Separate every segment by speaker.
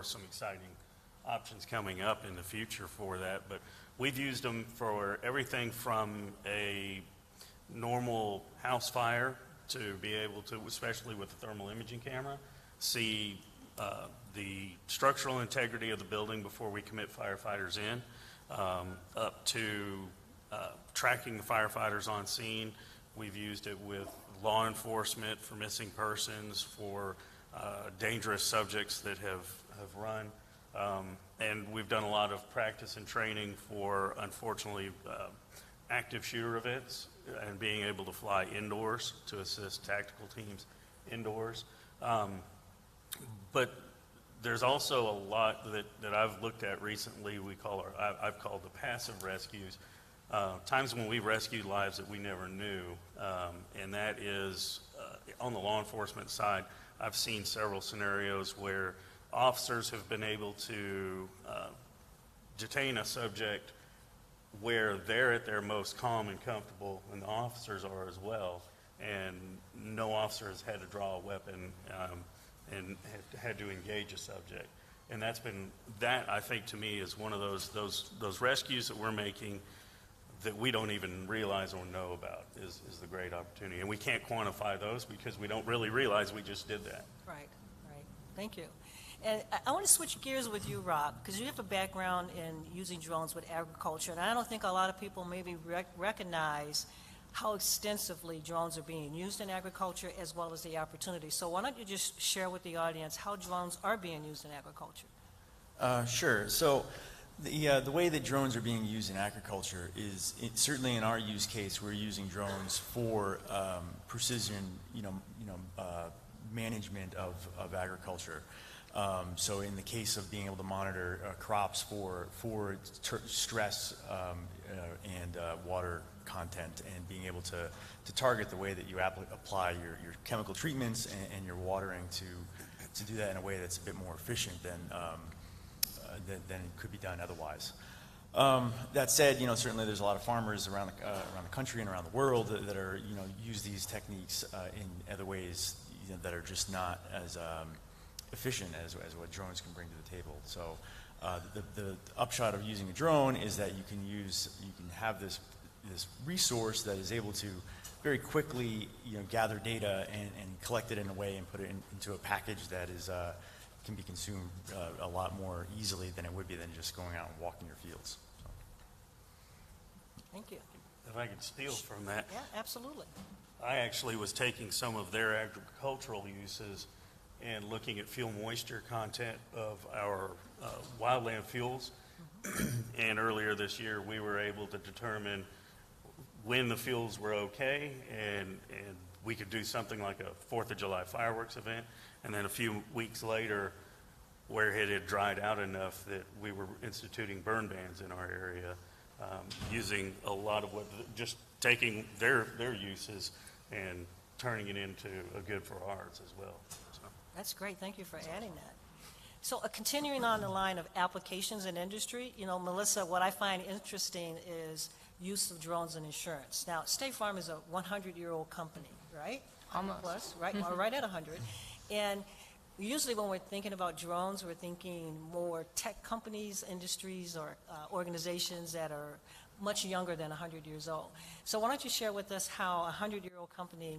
Speaker 1: are some exciting options coming up in the future for that. But we've used them for everything from a normal house fire to be able to, especially with the thermal imaging camera, see uh, the structural integrity of the building before we commit firefighters in, um, up to uh, tracking the firefighters on scene. We've used it with law enforcement for missing persons, for uh, dangerous subjects that have, have run. Um, and we've done a lot of practice and training for, unfortunately, uh, active shooter events and being able to fly indoors to assist tactical teams indoors. Um, but there's also a lot that, that I've looked at recently. We call our, I, I've called the passive rescues. Uh, times when we rescued lives that we never knew, um, and that is uh, on the law enforcement side. I've seen several scenarios where officers have been able to uh, detain a subject where they're at their most calm and comfortable, and the officers are as well, and no officer has had to draw a weapon um, and had, to engage a subject. And that's been that I think to me is one of those those those rescues that we're making that we don't even realize or know about is, is the great opportunity. And we can't quantify those because we don't really realize we just did that.
Speaker 2: Right, right. Thank you. And I, want to switch gears with you, Rob, because you have a background in using drones with agriculture, and I don't think a lot of people maybe rec- recognize how extensively drones are being used in agriculture as well as the opportunity. So why don't you just share with the audience how drones are being used in agriculture?
Speaker 3: Uh, sure. So the, uh, the way that drones are being used in agriculture is it, certainly in our use case, we're using drones for um, precision, you know, you know, uh, management of, of agriculture. Um, so in the case of being able to monitor uh, crops for, for stress um, uh, and uh, water content and being able to, to target the way that you apply your, your chemical treatments and, and, your watering to, to do that in a way that's a bit more efficient than, um, uh, than, than, could be done otherwise. Um, that said, you know, certainly there's a lot of farmers around the, uh, around the country and around the world that, that are, you know, use these techniques uh, in other ways you know, that are just not as um, efficient as, as what drones can bring to the table. So uh, the, the upshot of using a drone is that you can use, you can have this, this resource that is able to very quickly you know, gather data and, and collect it in a way and put it in, into a package that is, uh, can be consumed uh, a lot more easily than it would be than just going out and walking your fields. So.
Speaker 2: Thank you.
Speaker 1: If I could steal from that.
Speaker 2: Yeah, absolutely.
Speaker 1: I actually was taking some of their agricultural uses and looking at fuel moisture content of our uh, wildland fuels. and earlier this year, we were able to determine when the fuels were okay, and, and we could do something like a Fourth of July fireworks event. And then a few weeks later, where it had dried out enough that we were instituting burn bans in our area, um, using a lot of what, just taking their, their uses and turning it into a good for ours as well.
Speaker 2: That's great. Thank you for adding that. So, uh, continuing on the line of applications in industry, you know, Melissa, what I find interesting is use of drones in insurance. Now, State Farm is a 100 year old company, right?
Speaker 4: Almost.
Speaker 2: Plus, right? or right at 100. And usually when we're thinking about drones, we're thinking more tech companies, industries, or uh, organizations that are much younger than 100 years old. So, why don't you share with us how a 100 year old company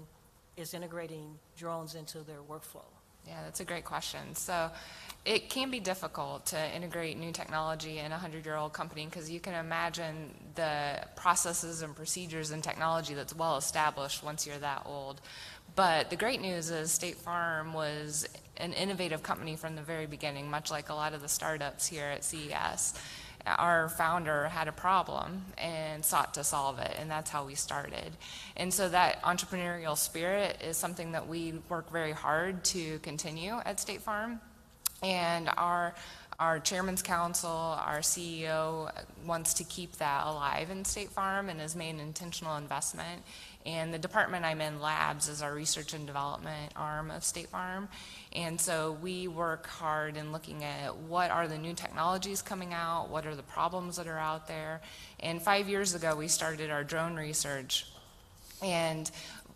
Speaker 2: is integrating drones into their workflow?
Speaker 4: Yeah, that's a great question. So it can be difficult to integrate new technology in a 100 year old company because you can imagine the processes and procedures and technology that's well established once you're that old. But the great news is State Farm was an innovative company from the very beginning, much like a lot of the startups here at CES our founder had a problem and sought to solve it, and that's how we started. And so that entrepreneurial spirit is something that we work very hard to continue at State Farm. And our our chairman's council, our CEO wants to keep that alive in State Farm and has made an intentional investment. And the department I'm in, Labs, is our research and development arm of State Farm. And so we work hard in looking at what are the new technologies coming out, what are the problems that are out there. And five years ago, we started our drone research. And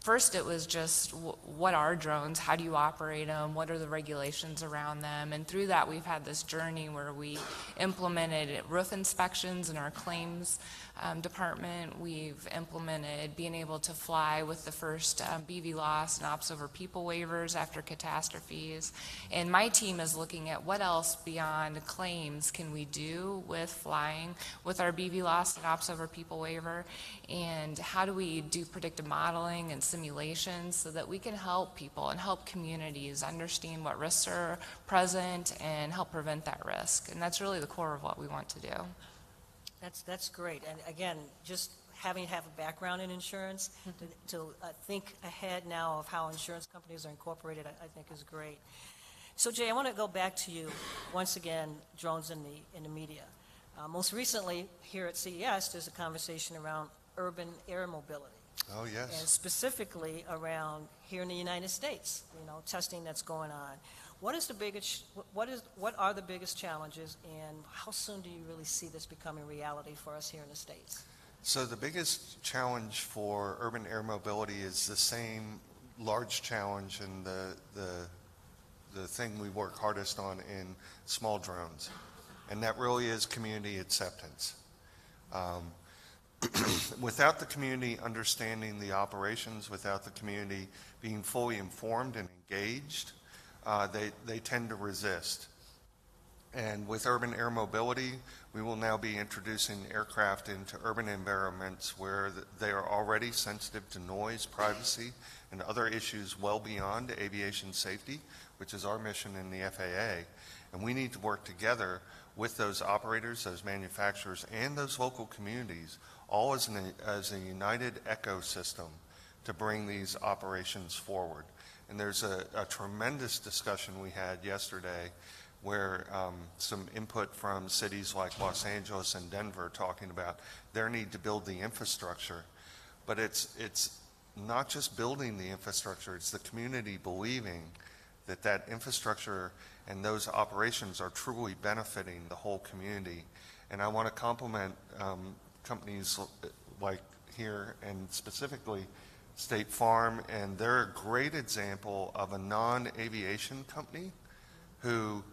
Speaker 4: first it was just what are drones? How do you operate them? What are the regulations around them? And through that, we've had this journey where we implemented roof inspections in our claims um, department. We've implemented being able to fly with the first um, BVLOS and ops over people waivers after catastrophes. And my team is looking at what else beyond claims can we do with flying with our BVLOS and ops over people waiver, and how do we do predictive modeling and simulations so that we can help people and help communities understand what risks are present and help prevent that risk. And that's really the core of what we want to do.
Speaker 2: That's, that's great. And again, just having to have a background in insurance, to, to uh, think ahead now of how insurance companies are incorporated, I, I think is great. So Jay, I want to go back to you, once again, drones in the, in the media. Uh, most recently, here at CES, there's a conversation around urban air mobility.
Speaker 5: Oh, yes.
Speaker 2: And specifically around here in the United States, you know, testing that's going on. What is the biggest, what is, what are the biggest challenges, and how soon do you really see this becoming reality for us here in the States?
Speaker 5: So the biggest challenge for urban air mobility is the same large challenge and the, the, the thing we work hardest on in small drones. And that really is community acceptance. Um, without the community understanding the operations, without the community being fully informed and engaged, uh, they, they tend to resist. And with urban air mobility, we will now be introducing aircraft into urban environments where they are already sensitive to noise, privacy, and other issues well beyond aviation safety, which is our mission in the FAA. And we need to work together with those operators, those manufacturers, and those local communities, all as, an, as a united ecosystem to bring these operations forward. And there's a, a tremendous discussion we had yesterday where um, some input from cities like Los Angeles and Denver talking about their need to build the infrastructure. But it's, it's not just building the infrastructure, it's the community believing that that infrastructure and those operations are truly benefiting the whole community. And I want to compliment um, companies like here and specifically State Farm, and they're a great example of a non-aviation company who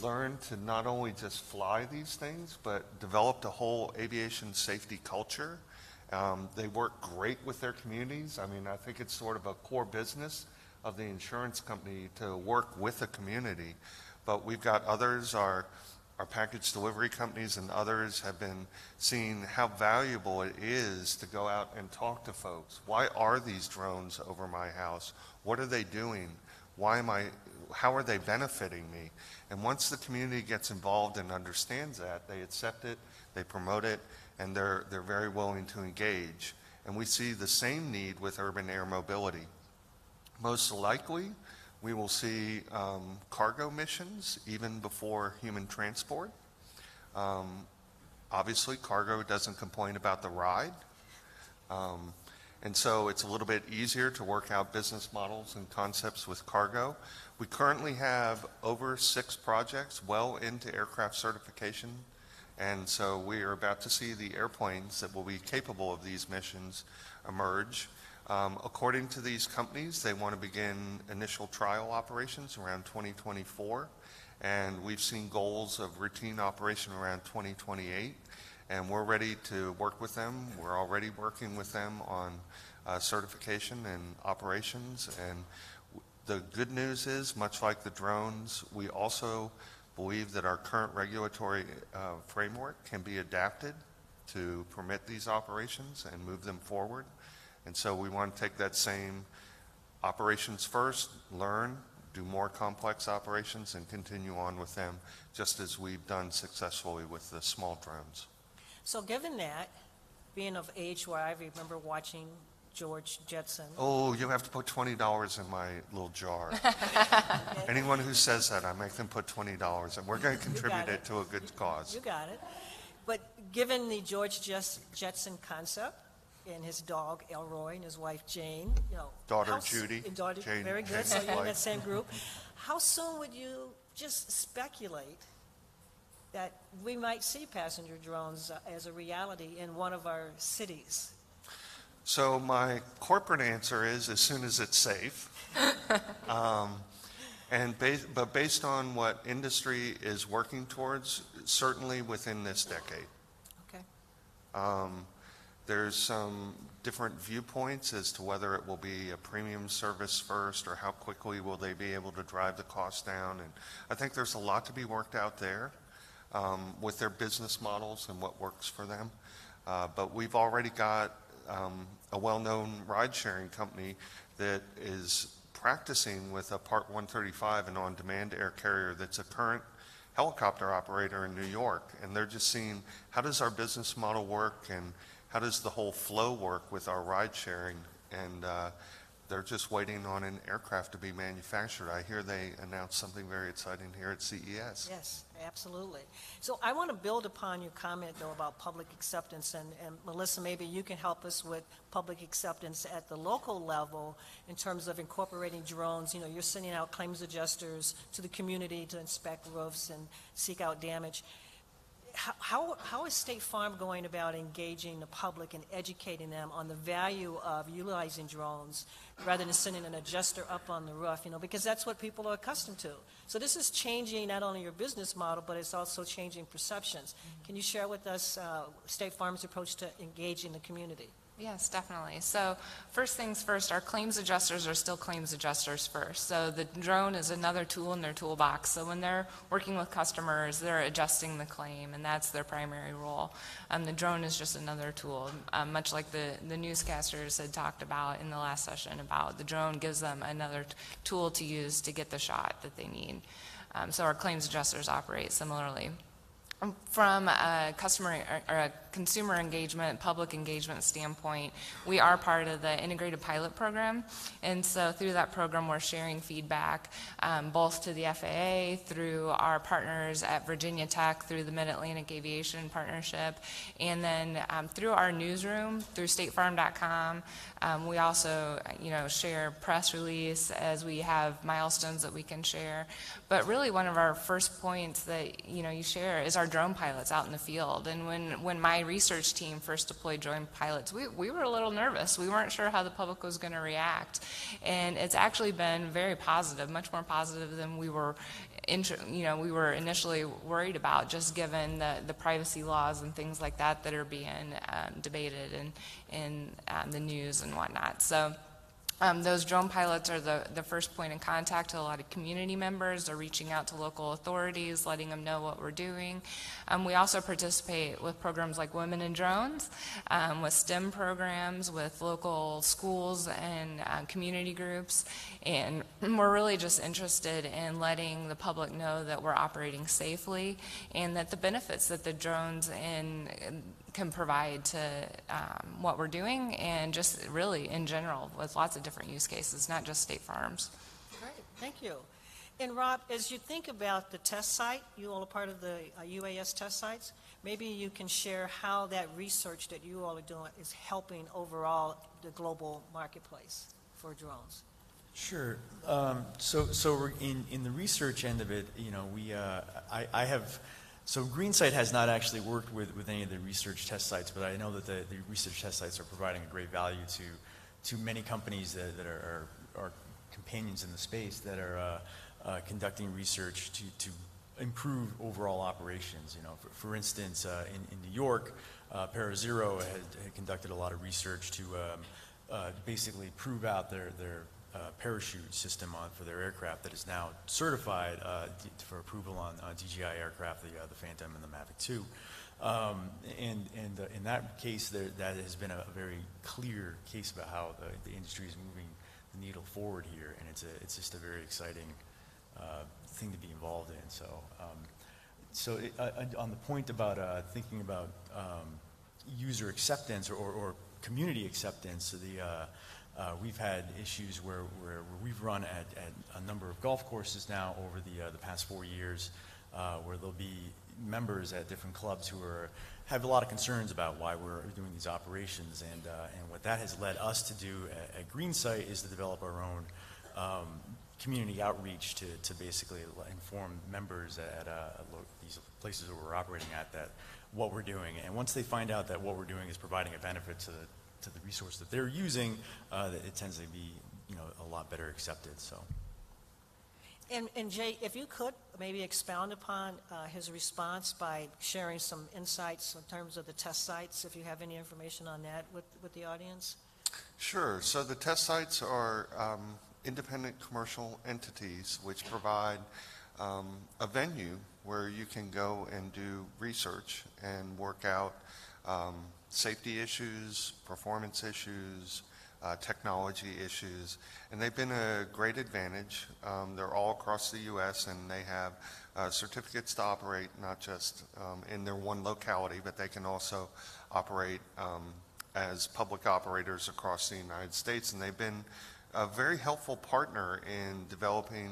Speaker 5: learned to not only just fly these things, but developed a whole aviation safety culture. Um, they work great with their communities. I mean, I think it's sort of a core business of the insurance company to work with the community. But we've got others, our, our package delivery companies and others have been seeing how valuable it is to go out and talk to folks. Why are these drones over my house? What are they doing? Why am I, how are they benefiting me? And once the community gets involved and understands that, they accept it, they promote it, and they're, they're very willing to engage. And we see the same need with urban air mobility. Most likely, we will see um, cargo missions even before human transport. Um, obviously, cargo doesn't complain about the ride. Um, and so it's a little bit easier to work out business models and concepts with cargo. We currently have over six projects well into aircraft certification. And so we are about to see the airplanes that will be capable of these missions emerge. Um, according to these companies, they want to begin initial trial operations around 2024. And we've seen goals of routine operation around 2028 and we're ready to work with them. We're already working with them on uh, certification and operations. And the good news is, much like the drones, we also believe that our current regulatory uh, framework can be adapted to permit these operations and move them forward. And so we want to take that same operations first, learn, do more complex operations, and continue on with them, just as we've done successfully with the small drones.
Speaker 2: So given that, being of age where I remember watching George Jetson,
Speaker 5: Oh, you have to put twenty dollars in my little jar. Anyone who says that, I make them put twenty dollars, and we're going to contribute
Speaker 2: it.
Speaker 5: it to a good cause.
Speaker 2: you got it. But given the George Jetson concept, and his dog Elroy and his wife Jane, you know.
Speaker 5: Daughter
Speaker 2: how s-
Speaker 5: Judy,
Speaker 2: and daughter-
Speaker 5: Jane-
Speaker 2: Very good,
Speaker 5: Jane's
Speaker 2: so you're in
Speaker 5: wife.
Speaker 2: that same group. How soon would you just speculate that we might see passenger drones uh, as a reality in one of our cities?
Speaker 5: So my corporate answer is as soon as it's safe. Um, And but based on what industry is working towards, certainly within this decade.
Speaker 2: Okay,
Speaker 5: Um, There's some different viewpoints as to whether it will be a premium service first, or how quickly will they be able to drive the cost down. And I think there's a lot to be worked out there um, with their business models and what works for them. Uh, But we've already got um, a well-known ride-sharing company that is practicing with a Part 135 and on-demand air carrier that's a current helicopter operator in New York, and they're just seeing, how does our business model work, and how does the whole flow work with our ride sharing? And uh, they're just waiting on an aircraft to be manufactured. I hear they announced something very exciting here at CES.
Speaker 2: yes, absolutely. So I want to build upon your comment, though, about public acceptance, and, and Melissa, maybe you can help us with public acceptance at the local level in terms of incorporating drones. You know, you're sending out claims adjusters to the community to inspect roofs and seek out damage. How- How, is State Farm going about engaging the public and educating them on the value of utilizing drones rather than sending an adjuster up on the roof, you know, because that's what people are accustomed to. So this is changing not only your business model, but it's also changing perceptions. Can you share with us uh, State Farm's approach to engaging the community?
Speaker 4: Yes, definitely. So first things first, our claims adjusters are still claims adjusters first. So the drone is another tool in their toolbox. So when they're working with customers, they're adjusting the claim, and that's their primary role. Um, the drone is just another tool, um, much like the, the newscasters had talked about in the last session about the drone gives them another tool to use to get the shot that they need. Um, so our claims adjusters operate similarly. From a customer or a consumer engagement, public engagement standpoint, we are part of the integrated pilot program. And so through that program, we're sharing feedback um, both to the FAA, through our partners at Virginia Tech, through the Mid-Atlantic Aviation Partnership, and then um, through our newsroom, through statefarm.com. Um, we also, you know, share press release as we have milestones that we can share. But really, one of our first points that, you know, you share is our drone pilots out in the field. And when, when my research team first deployed drone pilots, we, we were a little nervous. We weren't sure how the public was going to react. And it's actually been very positive, much more positive than we were, you know, we were initially worried about, just given the, the privacy laws and things like that that are being um, debated in, in um, the news and whatnot. So um, those drone pilots are the, the first point in contact to a lot of community members. They're reaching out to local authorities, letting them know what we're doing. Um, we also participate with programs like Women in Drones, um, with STEM programs, with local schools and uh, community groups. And we're really just interested in letting the public know that we're operating safely and that the benefits that the drones in, can provide to um, what we're doing and just really in general with lots of different use cases, not just State Farm's.
Speaker 2: Great, thank you. And Rob, as you think about the test site, you all are part of the uh, UAS test sites, maybe you can share how that research that you all are doing is helping overall the global marketplace for drones.
Speaker 3: Sure. Um, So, so we're in, in the research end of it, you know, we, uh, I, I have, so GreenSight has not actually worked with, with any of the research test sites, but I know that the, the research test sites are providing a great value to, to many companies that, that are, are, are companions in the space that are uh, uh, conducting research to, to improve overall operations. You know, for, for instance, uh, in, in New York, uh, Parazero had, had conducted a lot of research to um, uh, basically prove out their, their uh, parachute system on, for their aircraft that is now certified uh, for approval on DJI aircraft, the, uh, the Phantom and the Mavic 2. Um, and and in that case, there, that has been a, very clear case about how the, the industry is moving the needle forward here, and it's a, it's just a very exciting thing to be involved in. So, um, so it, on the point about thinking about um, user acceptance or, or, or community acceptance, the uh, uh, we've had issues where, where, we've run at, at a number of golf courses now over the uh, the past four years, uh, where there'll be members at different clubs who are have a lot of concerns about why we're doing these operations, and uh, and what that has led us to do at, at GreenSight is to develop our own um, community outreach to, to basically inform members at uh, these places that we're operating at that what we're doing. And once they find out that what we're doing is providing a benefit to the to the resource that they're using, uh, that it tends to be, you know, a lot better accepted, so.
Speaker 2: And, and Jay, if you could maybe expound upon uh, his response by sharing some insights in terms of the test sites, if you have any information on that with, with the audience?
Speaker 5: Sure. So the test sites are um, independent commercial entities which provide um, a venue where you can go and do research and work out um, safety issues, performance issues, uh, technology issues, and they've been a great advantage. Um, they're all across the U.S. and they have uh, certificates to operate not just um, in their one locality, but they can also operate um, as public operators across the United States. And they've been a very helpful partner in developing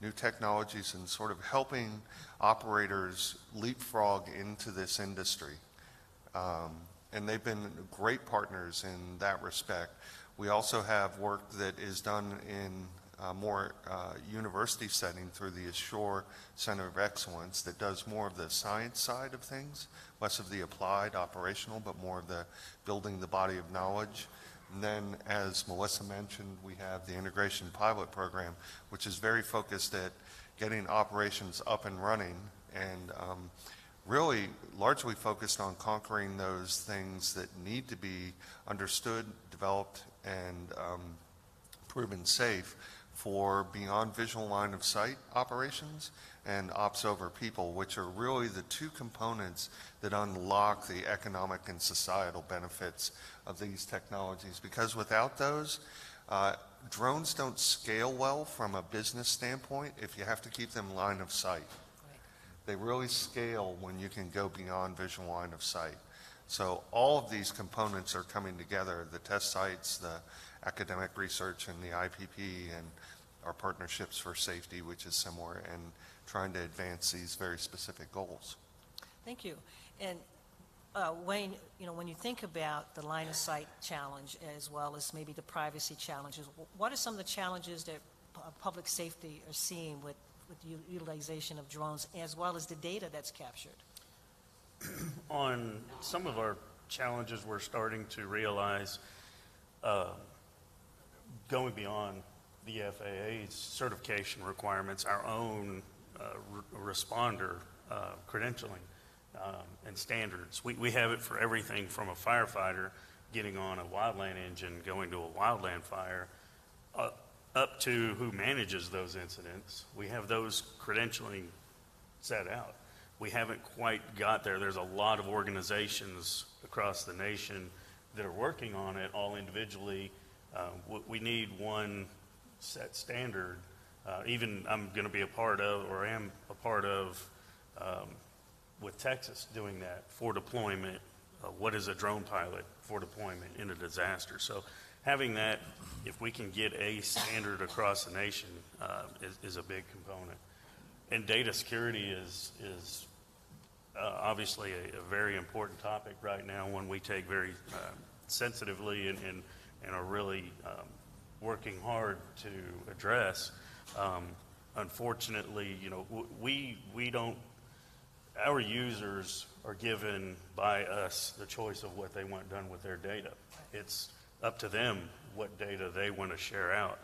Speaker 5: new technologies and sort of helping operators leapfrog into this industry. And they've been great partners in that respect. We also have work that is done in a more uh, university setting through the ASSURE Center of Excellence that does more of the science side of things, less of the applied operational, but more of the building the body of knowledge. And then, as Melissa mentioned, we have the integration pilot program, which is very focused at getting operations up and running and um, really largely focused on conquering those things that need to be understood, developed, and um, proven safe for beyond visual line of sight operations and ops over people, which are really the two components that unlock the economic and societal benefits of these technologies. Because without those, uh, drones don't scale well from a business standpoint if you have to keep them line of sight. They really scale when you can go beyond visual line of sight. So all of these components are coming together, the test sites, the academic research, and the IPP, and our partnerships for safety, which is similar, and trying to advance these very specific goals.
Speaker 2: Thank you. And uh, Wayne, you know, when you think about the line of sight challenge as well as maybe the privacy challenges, what are some of the challenges that public safety are seeing with, with the utilization of drones as well as the data that's captured?
Speaker 1: On some of our challenges, we're starting to realize, uh, going beyond the FAA's certification requirements, our own uh, re- responder uh, credentialing um, and standards. We, we have it for everything from a firefighter getting on a wildland engine, going to a wildland fire, uh, up to who manages those incidents. We have those credentialing set out. We haven't quite got there. There's a lot of organizations across the nation that are working on it, all individually. Uh, We need one set standard. Uh, Even, I'm going to be a part of, or am a part of, um, with Texas doing that for deployment. Uh, What is a drone pilot for deployment in a disaster? So having that, if we can get a standard across the nation, uh, is, is a big component. And data security is, is uh, obviously a, a very important topic right now, one we take very uh, sensitively and, and, and are really um, working hard to address. Um, unfortunately, you know, we, we don't, our users are given by us the choice of what they want done with their data. It's up to them what data they want to share out.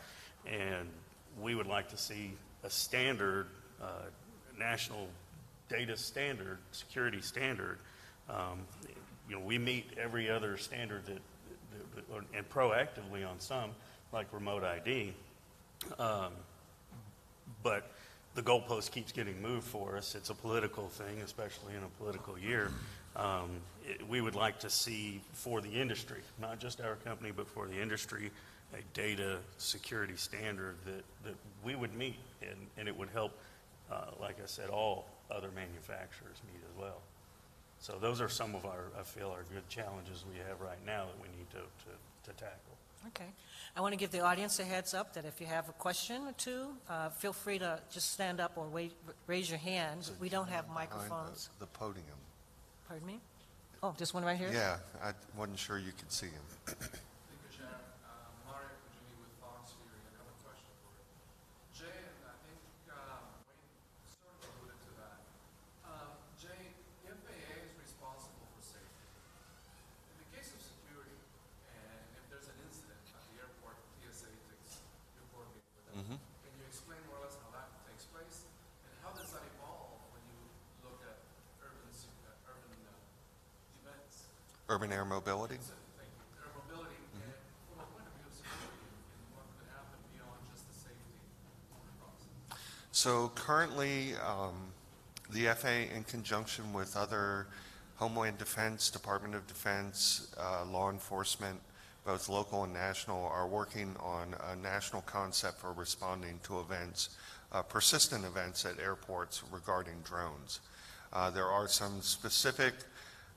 Speaker 1: And we would like to see a standard, uh, national data standard, security standard. Um, You know, we meet every other standard that, that- and proactively on some, like remote ID. Um, But the goalpost keeps getting moved for us. It's a political thing, especially in a political year. Um, We would like to see for the industry, not just our company, but for the industry, a data security standard that, that we would meet, and, and it would help, uh, like I said, all other manufacturers meet as well. So those are some of our, I feel, our good challenges we have right now that we need to, to, to tackle.
Speaker 2: Okay. I want to give the audience a heads up that if you have a question or two, uh, feel free to just stand up or wait, raise your hand. We don't have
Speaker 5: Behind the-
Speaker 2: microphones.
Speaker 5: The podium.
Speaker 2: Pardon me? Oh, just one right here?
Speaker 5: Yeah, I wasn't sure you could see him.
Speaker 6: Thank you, Chair. Um, Marek Virginie with Fox here. I have a question for you. Jay, and I think um, Wayne sort of alluded to that. Um, Jay, the FAA is responsible for safety. In the case of security, and
Speaker 5: Urban air mobility?
Speaker 6: Thank you. Air mobility, and from a point of view of security, and what could happen beyond just the air mobility?
Speaker 5: So currently, um, the FAA, in conjunction with other Homeland Defense, Department of Defense, uh, law enforcement, both local and national, are working on a national concept for responding to events, uh, persistent events at airports regarding drones. Uh, There are some specific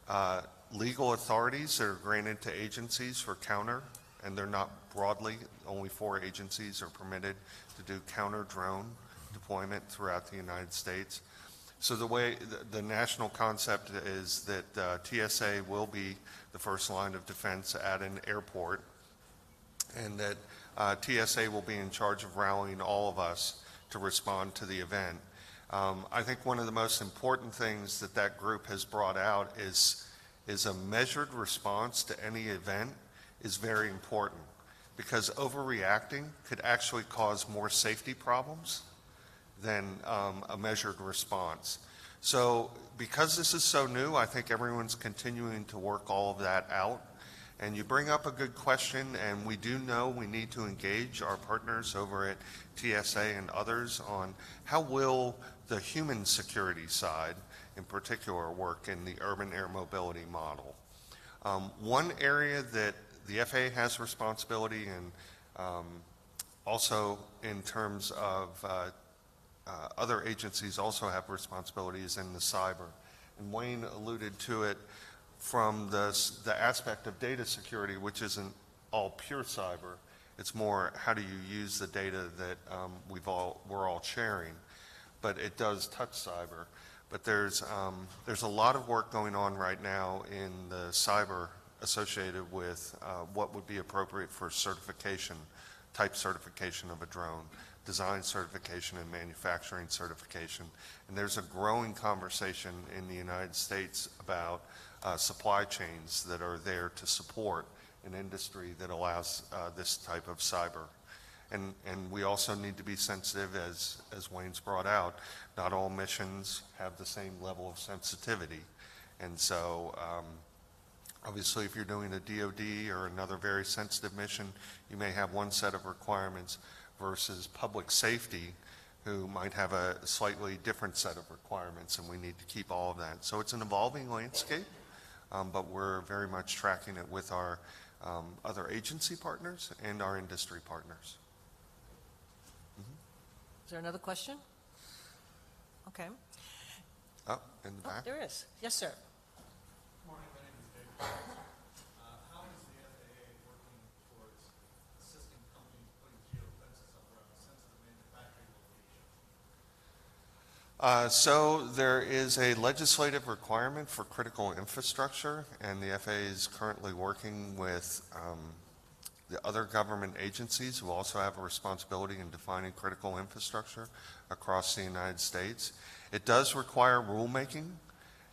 Speaker 5: uh, legal authorities that are granted to agencies for counter, and they're not broadly, only four agencies are permitted to do counter drone deployment throughout the United States. So the way, the, national concept is that uh, TSA will be the first line of defense at an airport, and that uh, TSA will be in charge of rallying all of us to respond to the event. Um, I think one of the most important things that that group has brought out is, is a measured response to any event is very important, because overreacting could actually cause more safety problems than um, a measured response. So because this is so new, I think everyone's continuing to work all of that out. And you bring up a good question, and we do know we need to engage our partners over at TSA and others on how will the human security side, in particular, work in the urban air mobility model. Um, One area that the FAA has responsibility and um, also in terms of uh, uh, other agencies also have responsibilities in the cyber. And Wayne alluded to it from the, the aspect of data security, which isn't all pure cyber. It's more, how do you use the data that um, we've all, we're all sharing? But it does touch cyber. But there's, um, there's a lot of work going on right now in the cyber associated with uh, what would be appropriate for certification, type certification of a drone design certification and manufacturing certification. And there's a growing conversation in the United States about uh, supply chains that are there to support an industry that allows uh, this type of cyber. And, and we also need to be sensitive, as, as Wayne's brought out, not all missions have the same level of sensitivity. And so, um, Obviously, if you're doing a DOD or another very sensitive mission, you may have one set of requirements versus public safety, who might have a slightly different set of requirements, and we need to keep all of that. So it's an evolving landscape, um, but we're very much tracking it with our um, other agency partners and our industry partners.
Speaker 2: Is there another question? Okay.
Speaker 5: Up in the
Speaker 2: Oh,
Speaker 5: back.
Speaker 2: there is. Yes, sir.
Speaker 6: Morning, my name is Dave. Uh, how is the FAA working towards assisting companies putting geofences up around sensitive manufacturing locations?
Speaker 5: Uh, So there is a legislative requirement for critical infrastructure, and the FAA is currently working with um, the other government agencies who also have a responsibility in defining critical infrastructure across the United States. It does require rulemaking,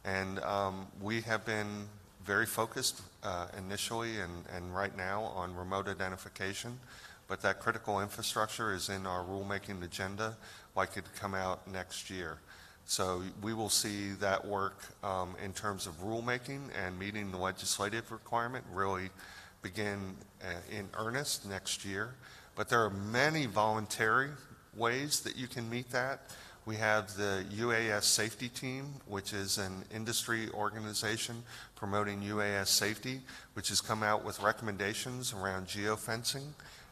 Speaker 5: and um, we have been very focused uh, initially and, and right now on remote identification, but that critical infrastructure is in our rulemaking agenda, like it come out next year. So we will see that work um, in terms of rulemaking and meeting the legislative requirement really begin uh, in earnest next year. But there are many voluntary ways that you can meet that. We have the UAS Safety Team, which is an industry organization promoting UAS safety, which has come out with recommendations around geofencing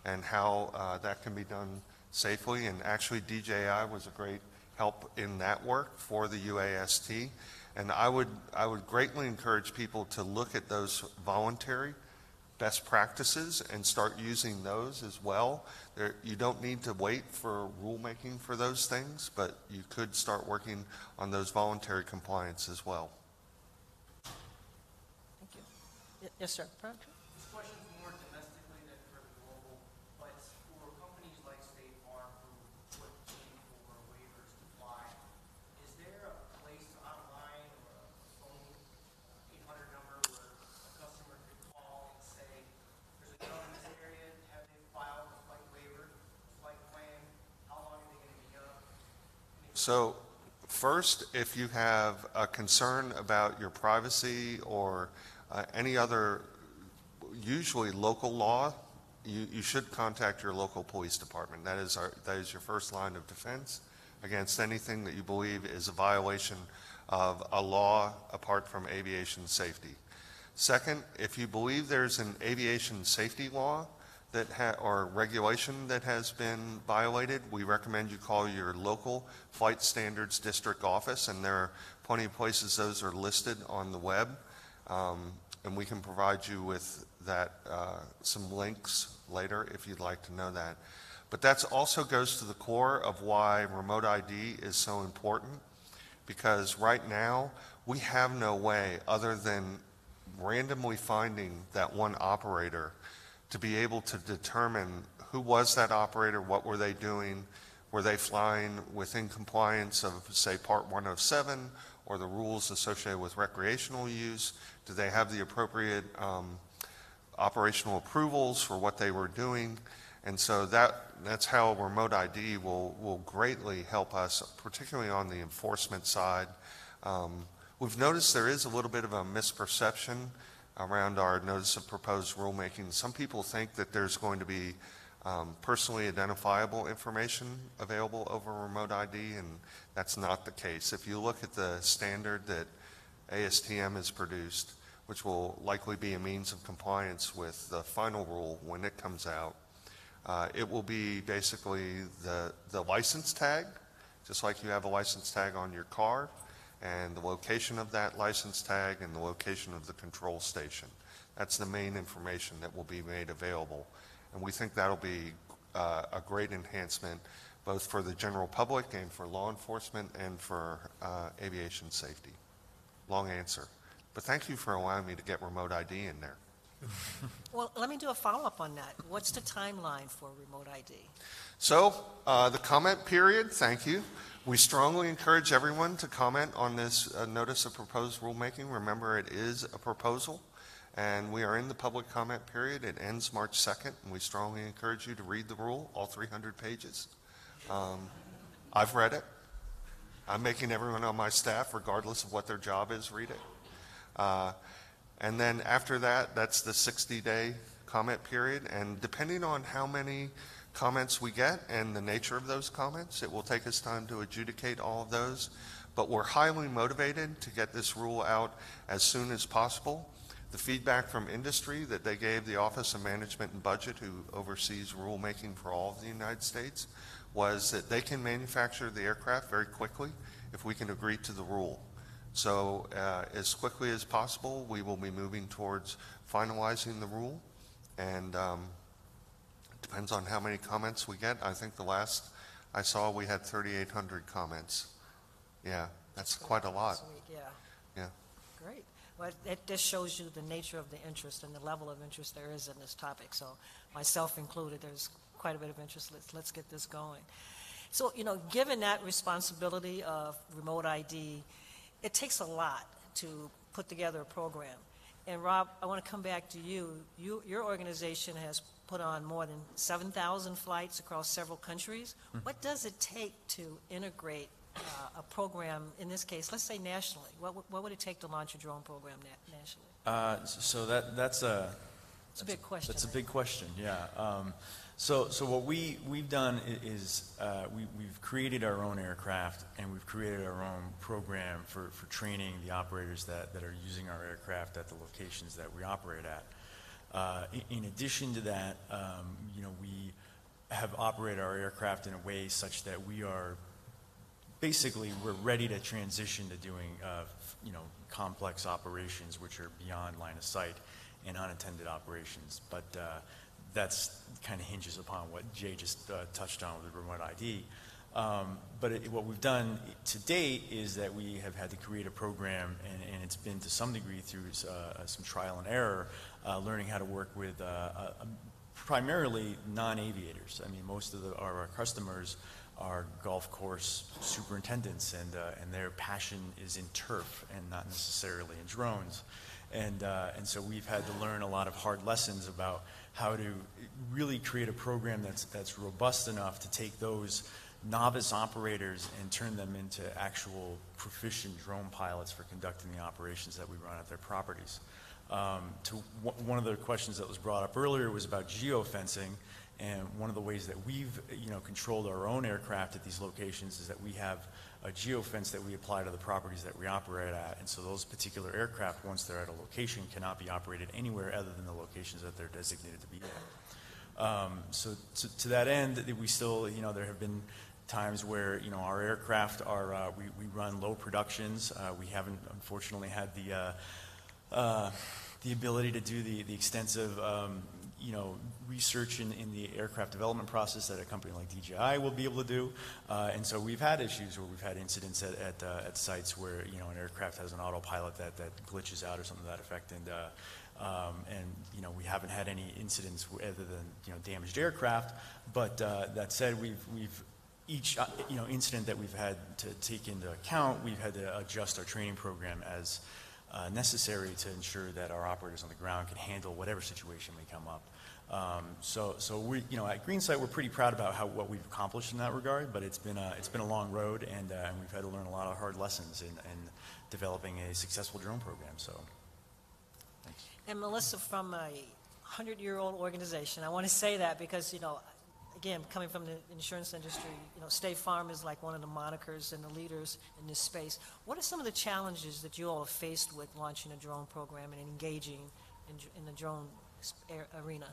Speaker 5: and how uh, that can be done safely. And actually, DJI was a great help in that work for the UAST. And I would, I would greatly encourage people to look at those voluntary best practices and start using those as well. There, you don't need to wait for rulemaking for those things, but you could start working on those voluntary compliance as well.
Speaker 2: Thank you. Y- Yes, sir. Fred?
Speaker 7: This question's more domestically than for the global, but for companies like State Farm who put in for waivers to fly, is there a place online or a phone eight hundred number where a customer could call and say, there's a drone in this area, have they filed a flight waiver, flight plan, how long are they gonna be up?
Speaker 5: So first, if you have a concern about your privacy or Uh, Any other, usually local law, you, you should contact your local police department. That is our, that is your first line of defense against anything that you believe is a violation of a law apart from aviation safety. Second, if you believe there's an aviation safety law that ha, or regulation that has been violated, we recommend you call your local flight standards district office, and there are plenty of places those are listed on the web. Um, and we can provide you with that, uh, some links later if you'd like to know that. But that also goes to the core of why remote ID is so important, because right now, we have no way other than randomly finding that one operator to be able to determine who was that operator, what were they doing, were they flying within compliance of, say, Part 107, or the rules associated with recreational use? Do they have the appropriate um, operational approvals for what they were doing? And so that, that's how remote ID will, will greatly help us, particularly on the enforcement side. Um, We've noticed there is a little bit of a misperception around our notice of proposed rulemaking. Some people think that there's going to be um, personally identifiable information available over remote ID, and that's not the case. If you look at the standard that ASTM has produced, which will likely be a means of compliance with the final rule when it comes out, uh, it will be basically the, the license tag, just like you have a license tag on your car, and the location of that license tag and the location of the control station. That's the main information that will be made available. And we think that'll be uh, a great enhancement, both for the general public and for law enforcement and for uh, aviation safety. Long answer. But thank you for allowing me to get remote ID in there.
Speaker 2: Well, let me do a follow-up on that. What's the timeline for remote ID?
Speaker 5: So, uh, the comment period, thank you. We strongly encourage everyone to comment on this uh, notice of proposed rulemaking. Remember, it is a proposal, and we are in the public comment period. It ends March 2nd, and we strongly encourage you to read the rule, all 300 pages. Um, I've read it. I'm making everyone on my staff, regardless of what their job is, read it. Uh, and then after that, that's the 60-day comment period, and depending on how many comments we get and the nature of those comments. It will take us time to adjudicate all of those, but we're highly motivated to get this rule out as soon as possible. The feedback from industry that they gave the Office of Management and Budget, who oversees rulemaking for all of the United States, was that they can manufacture the aircraft very quickly if we can agree to the rule. So uh, as quickly as possible, we will be moving towards finalizing the rule, and um, Depends on how many comments we get. I think the last I saw, we had 3,800 comments. Yeah, that's quite a lot.
Speaker 2: Yeah,
Speaker 5: Yeah.
Speaker 2: great. Well, it just shows you the nature of the interest and the level of interest there is in this topic. So myself included, there's quite a bit of interest. Let's, let's get this going. So, you know, given that responsibility of remote ID, it takes a lot to put together a program. And Rob, I want to come back to you. You, your organization has put on more than 7,000 flights across several countries. What does it take to integrate uh, a program, in this case, let's say nationally? What, would- what would it take to launch a drone program na- nationally?
Speaker 3: Uh, So that, that's a.
Speaker 2: It's a big question,
Speaker 3: That's a big question, yeah. Um, So, so what we, we've done is, uh, we, we've created our own aircraft, and we've created our own program for, for training the operators that, that are using our aircraft at the locations that we operate at. Uh, In addition to that, um, you know, we have operated our aircraft in a way such that we are basically, we're ready to transition to doing, uh, you know, complex operations which are beyond line of sight and unattended operations. But uh, that's kind of hinges upon what Jay just touched on with the remote ID. Um, But it- what we've done to date is that we have had to create a program, and, and it's been to some degree through uh, some trial and error, uh, learning how to work with uh, uh, primarily non-aviators. I mean, most of the, our, our customers are golf course superintendents, and, uh, and their passion is in turf and not necessarily in drones. And, uh, and so we've had to learn a lot of hard lessons about how to really create a program that's, that's robust enough to take those novice operators and turn them into actual proficient drone pilots for conducting the operations that we run at their properties. Um, To one of the questions that was brought up earlier was about geofencing, and one of the ways that we've, you know, controlled our own aircraft at these locations is that we have a geofence that we apply to the properties that we operate at, and so those particular aircraft, once they're at a location, cannot be operated anywhere other than the locations that they're designated to be at. Um, So to to that end, we still, you know, there have been times where, you know, our aircraft are, uh, we we run low productions. Uh, We haven't unfortunately had the, uh, uh, the ability to do the the extensive, um, you know, research in in the aircraft development process that a company like DJI will be able to do. Uh, And so we've had issues where we've had incidents at at uh, at sites where, you know, an aircraft has an autopilot that that glitches out or something to that effect. And, um, and, you know, we haven't had any incidents other than, you know, damaged aircraft. But uh, that said, we've, we've, each, uh, you know, incident that we've had to take into account, we've had to adjust our training program as uh, necessary to ensure that our operators on the ground can handle whatever situation may come up. Um, So, so we, you know, at Greensight, we're pretty proud about how, what we've accomplished in that regard, but it's been a, it's been a long road, and, uh, and we've had to learn a lot of hard lessons in, in developing a successful drone program, so. thanks.
Speaker 2: And Melissa, from a hundred-year-old organization, I want to say that because, you know, again, coming from the insurance industry, you know, State Farm is like one of the monikers and the leaders in this space. What are some of the challenges that you all have faced with launching a drone program and engaging in, in the drone arena?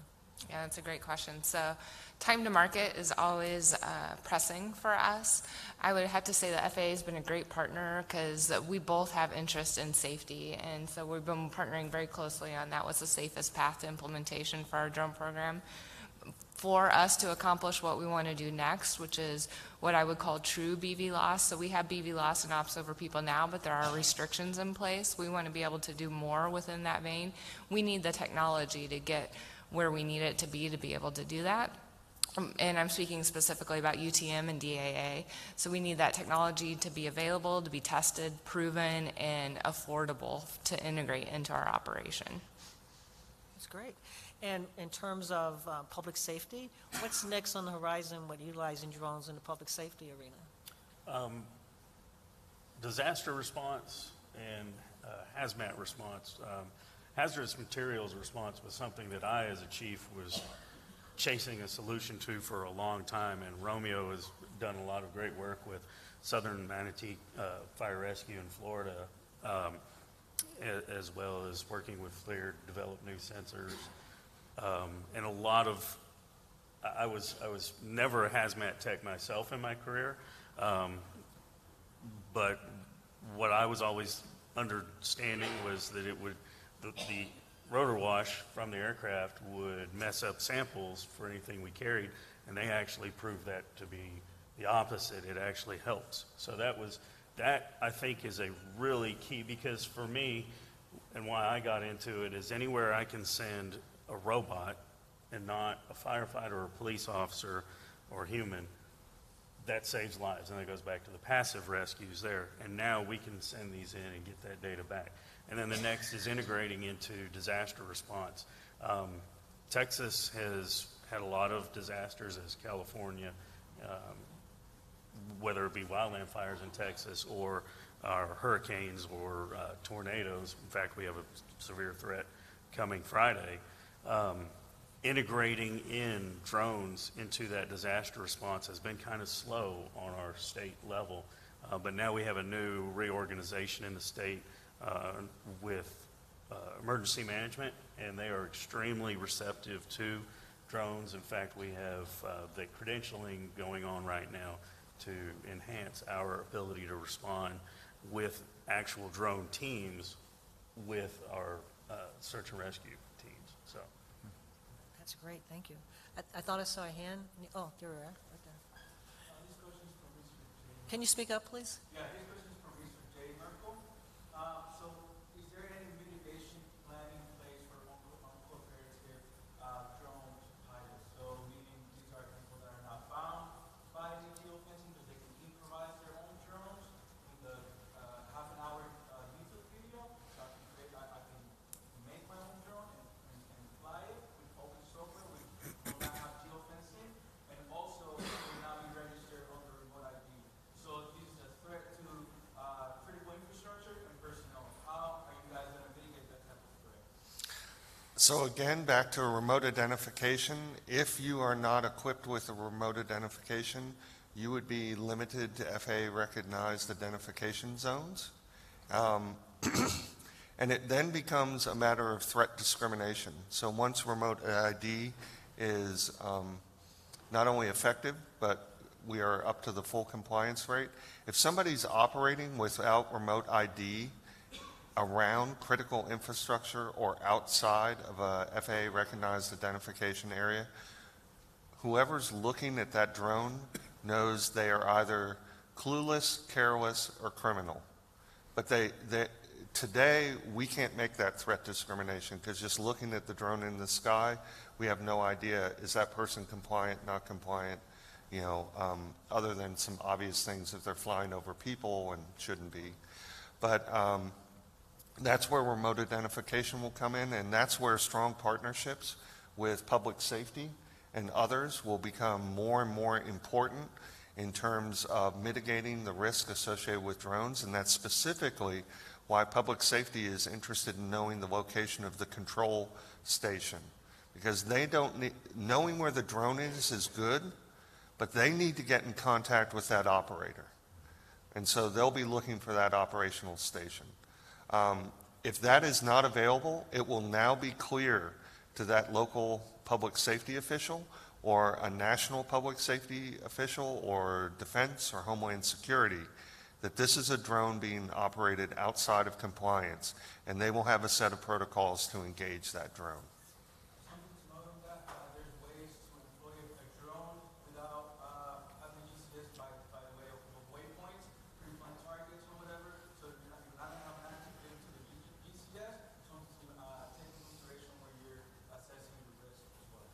Speaker 4: Yeah, that's a great question. So, time to market is always uh, pressing for us. I would have to say the FAA has been a great partner because we both have interest in safety, and so we've been partnering very closely on that. What's the safest path to implementation for our drone program? For us to accomplish what we want to do next, which is what I would call true BVLOS. So we have BVLOS and ops over people now, but there are restrictions in place. We want to be able to do more within that vein. We need the technology to get where we need it to be to be able to do that. Um, And I'm speaking specifically about UTM and DAA. So we need that technology to be available, to be tested, proven, and affordable to integrate into our operation.
Speaker 2: That's great. And in terms of uh, public safety, what's next on the horizon with utilizing drones in the public safety arena?
Speaker 1: Um, Disaster response and uh, hazmat response. Um, Hazardous materials response was something that I, as a chief, was chasing a solution to for a long time, and Romeo has done a lot of great work with Southern Manatee uh, Fire Rescue in Florida, um, as well as working with FLIR to develop new sensors. Um, And a lot of I was, I was never a hazmat tech myself in my career, um, but what I was always understanding was that it would, the, the rotor wash from the aircraft would mess up samples for anything we carried, and they actually proved that to be the opposite. It actually helps. So that was, that I think is a really key, because for me, and why I got into it is anywhere I can send a robot and not a firefighter or a police officer or human, that saves lives. And that goes back to the passive rescues there. And now we can send these in and get that data back. And then the next is integrating into disaster response. Um, Texas has had a lot of disasters, as California, um, whether it be wildland fires in Texas or uh, hurricanes or uh, tornadoes. In fact, we have a severe threat coming Friday. Um, integrating in drones into that disaster response has been kind of slow on our state level. Uh, but now we have a new reorganization in the state uh, with uh, emergency management, and they are extremely receptive to drones. In fact, we have uh, the credentialing going on right now to enhance our ability to respond with actual drone teams with our uh, search and rescue.
Speaker 2: That's great, thank you. I, I thought I saw a hand. Oh, there we are, right there. Can you speak up, please?
Speaker 7: Yeah, this question is from Mr. Jay Merkle. Uh, so is there any mitigation plan in place for unco- uncooperative, uh, drone pilots? So meaning these are people that are not bound by the geofencing, but they can improvise their own drones in the, uh, half an hour, uh, YouTube video. So I can create, I, I can make my own drone and, and, and fly it with open software, with, will not have geofencing, and also will not be registered under remote ID. So this is a threat to
Speaker 5: So again, back to remote identification, if you are not equipped with a remote identification, you would be limited to FAA-recognized identification zones. Um, And it then becomes a matter of threat discrimination. So once remote ID is um, not only effective, but we are up to the full compliance rate, if somebody's operating without remote ID around critical infrastructure or outside of a FAA-recognized identification area, whoever's looking at that drone knows they are either clueless, careless, or criminal. But they, they, today, we can't make that threat discrimination because just looking at the drone in the sky, we have no idea, is that person compliant, not compliant, you know, um, other than some obvious things if they're flying over people and shouldn't be. But um, that's where remote identification will come in, and that's where strong partnerships with public safety and others will become more and more important in terms of mitigating the risk associated with drones, and that's specifically why public safety is interested in knowing the location of the control station. Because they don't need, knowing where the drone is is good, but they need to get in contact with that operator. And so they'll be looking for that operational station. Um, if that is not available, it will now be clear to that local public safety official or a national public safety official or defense or homeland security that this is a drone being operated outside of compliance, and they will have a set of protocols to engage that drone.
Speaker 6: Something to note on that, uh, there's ways to employ a drone without, uh, having GPS by, by way of of waypoints, pre-planned targets or whatever, so you're not, you're not gonna have an active link to the G- GCS, something to, uh, take into consideration when you're assessing the risk as well.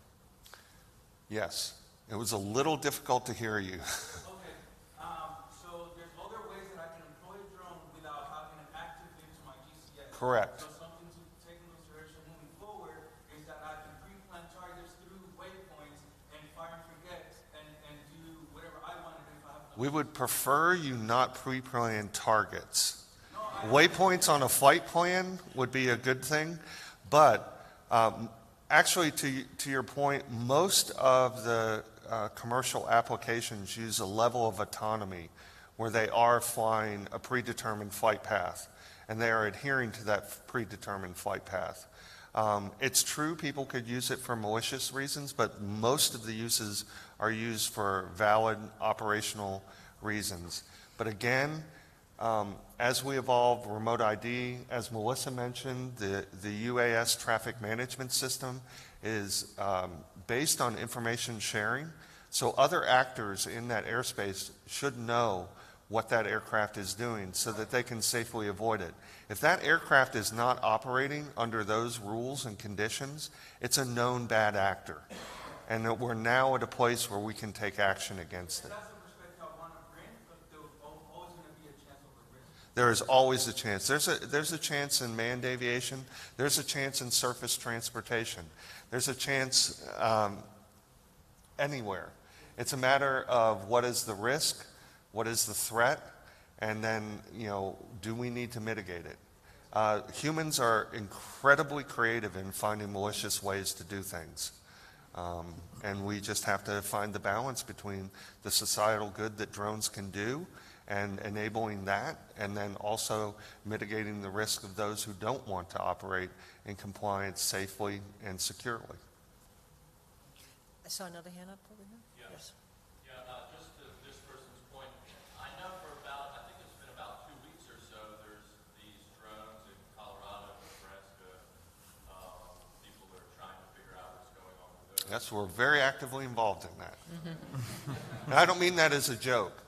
Speaker 5: Yes, it was a little difficult to hear you.
Speaker 6: Okay, um, so there's other ways that I can employ a drone without having an active link to my GCS.
Speaker 5: Correct.
Speaker 6: So something to take into consideration moving forward is that I can pre-plan targets through waypoints and fire and forget and, and do whatever I want to do if I have.
Speaker 5: We would prefer you not pre-plan targets. Waypoints on a flight plan would be a good thing, but um, actually, to, to your point, most of the uh, commercial applications use a level of autonomy where they are flying a predetermined flight path and they are adhering to that predetermined flight path. Um, it's true people could use it for malicious reasons, but most of the uses are used for valid operational reasons. But again, um, as we evolve remote ID, as Melissa mentioned, the, the UAS traffic management system is um, based on information sharing. So other actors in that airspace should know what that aircraft is doing so that they can safely avoid it. If that aircraft is not operating under those rules and conditions, it's a known bad actor. And that we're now at a place where we can take action against it.
Speaker 6: That's the perspective I want to bring, but there's al- always going to be a chance of a risk.
Speaker 5: There is always a chance. There's a, there's a chance in manned aviation. There's a chance in surface transportation. There's a chance um, anywhere. It's a matter of what is the risk, what is the threat, and then, you know, do we need to mitigate it? Uh, humans are incredibly creative in finding malicious ways to do things. Um, and we just have to find the balance between the societal good that drones can do and enabling that, and then also mitigating the risk of those who don't want to operate in compliance safely and securely.
Speaker 2: I saw another hand up over here. Yes.
Speaker 8: Yeah, uh, just to this person's point, I know for about, I think it's been about two weeks or so, there's these drones in Colorado, Nebraska, uh, people that are trying to figure out what's going on with those.
Speaker 5: Yes, we're very actively involved in that. And I don't mean that as a joke.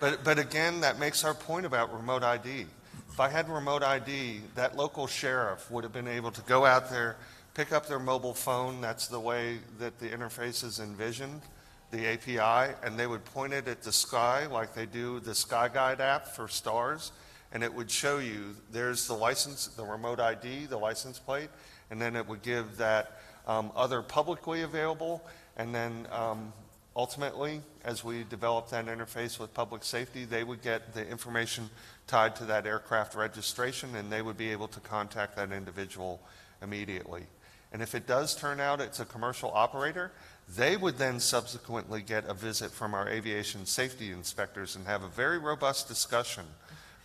Speaker 5: But, but again, that makes our point about remote ID. If I had remote ID, that local sheriff would have been able to go out there, pick up their mobile phone, that's the way that the interface is envisioned, the API, and they would point it at the sky like they do the Sky Guide app for stars, and it would show you there's the license, the remote ID, the license plate, and then it would give that um, other publicly available, and then um, ultimately, as we develop that interface with public safety, they would get the information tied to that aircraft registration, and they would be able to contact that individual immediately. And if it does turn out it's a commercial operator, they would then subsequently get a visit from our aviation safety inspectors and have a very robust discussion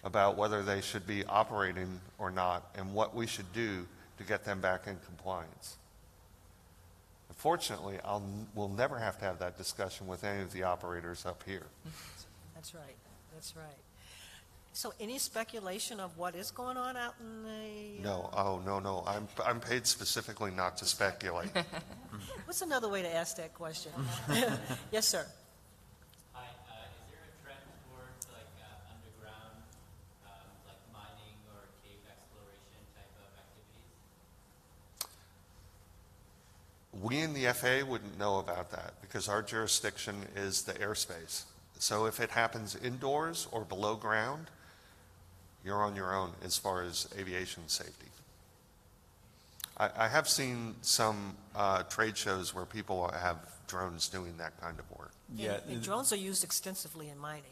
Speaker 5: about whether they should be operating or not and what we should do to get them back in compliance. Unfortunately, I'll, we'll never have to have that discussion with any of the operators up here.
Speaker 2: That's right, that's right. So any speculation of what is going on out in the? uh,
Speaker 5: No, oh, no, no, I'm, I'm paid specifically not to speculate.
Speaker 2: What's another way to ask that question? Yes, sir.
Speaker 9: Hi, uh, is there a trend towards like uh, underground, um, like mining or cave exploration type of activities?
Speaker 5: We in the FAA wouldn't know about that because our jurisdiction is the airspace. So if it happens indoors or below ground, you're on your own as far as aviation safety. I, I have seen some uh, trade shows where people have drones doing that kind of work.
Speaker 3: Yeah,
Speaker 2: And- And drones are used extensively in mining.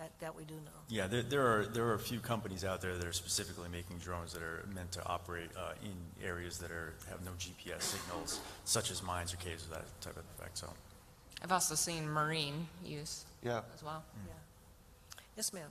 Speaker 2: That, that we do know.
Speaker 3: Yeah, there, there are, there are a few companies out there that are specifically making drones that are meant to operate uh, in areas that are, have no GPS signals, such as mines or caves of that type of effect, so.
Speaker 4: I've also seen marine use
Speaker 5: Yeah.
Speaker 4: as well.
Speaker 2: Yeah. Yes, ma'am.